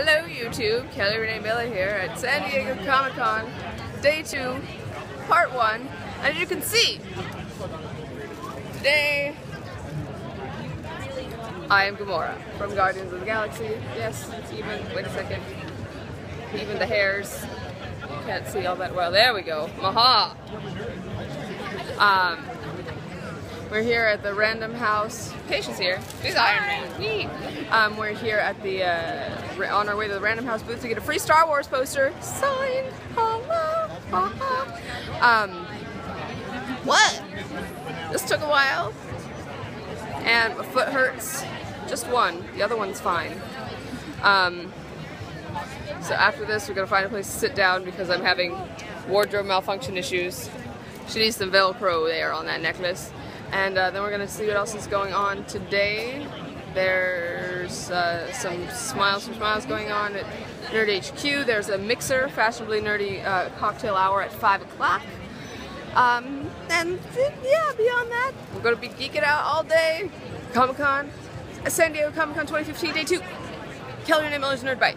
Hello YouTube, Kelly Renee Miller here at San Diego Comic Con, day two, part one. As you can see, today I am Gamora from Guardians of the Galaxy. Yes, even, wait a second, even the hairs, can't see all that well. There we go, maha! Um, we're here at the Random House. Patience here. She's Iron Man. Um, we're here at the uh, on our way to the Random House booth to get a free Star Wars poster signed. Hello. Um, what? This took a while, and my foot hurts. Just one. The other one's fine. Um, so after this, we're gonna find a place to sit down because I'm having wardrobe malfunction issues. She needs some Velcro there on that necklace. And uh, then we're going to see what else is going on today. There's uh, some Smiles for Smiles going on at Nerd HQ. There's a Mixer, Fashionably Nerdy uh, cocktail hour at 5 o'clock. Um, and yeah, beyond that, we're going to be geeking out all day. Comic Con, San Diego Comic Con 2015, day two. Kelly and Miller's Nerdbyte.